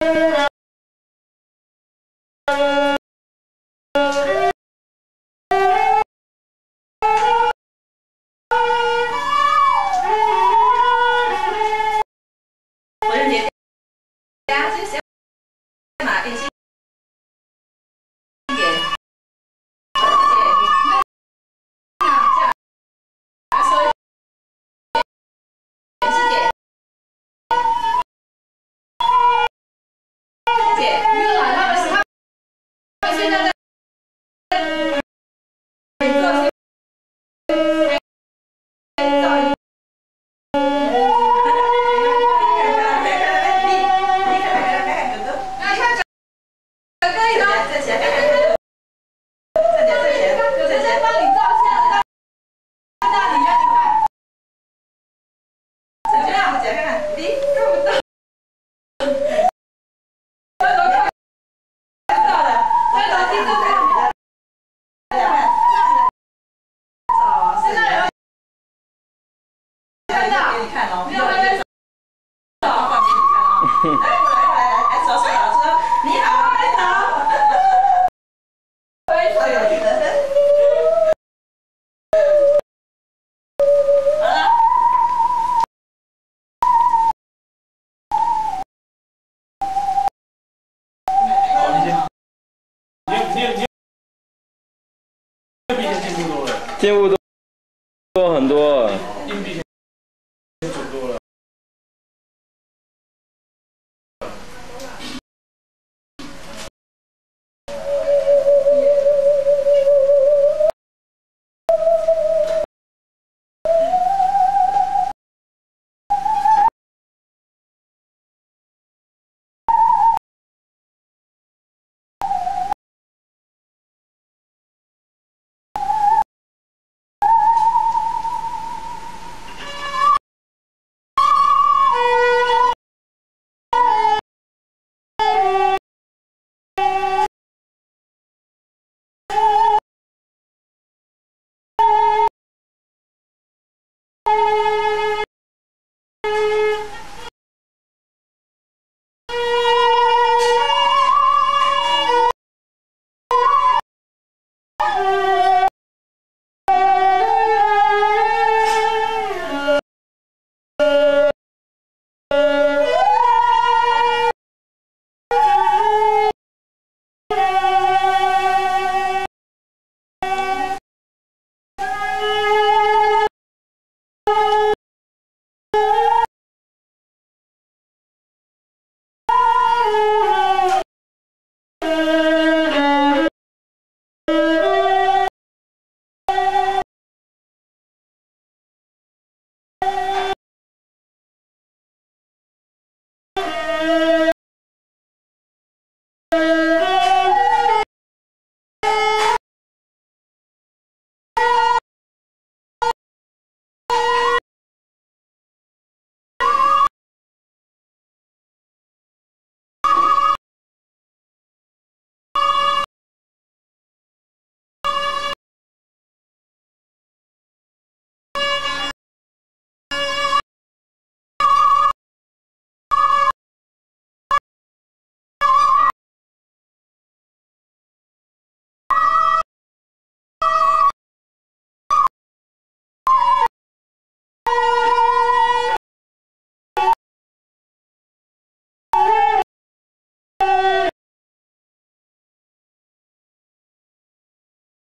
Thank you. 对对对，两万。啊，现在有。看到没有？给你看喽，两万。给你看喽，呵呵。进步都多很多。Yeah.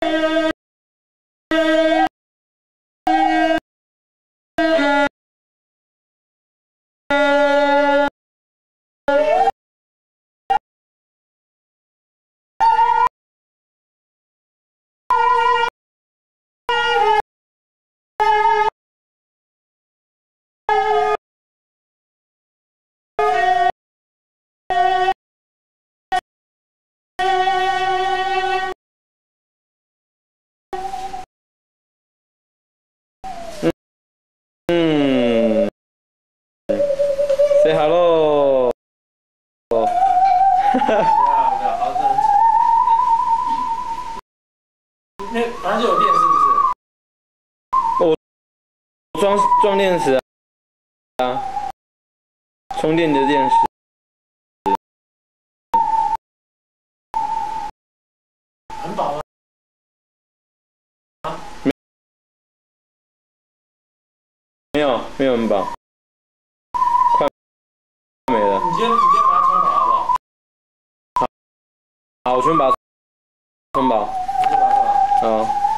了。嗯对啊，我装装电池啊，充电的电池。很饱？啊？没有没有很饱。好春宝春宝嗯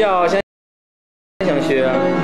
要先想学。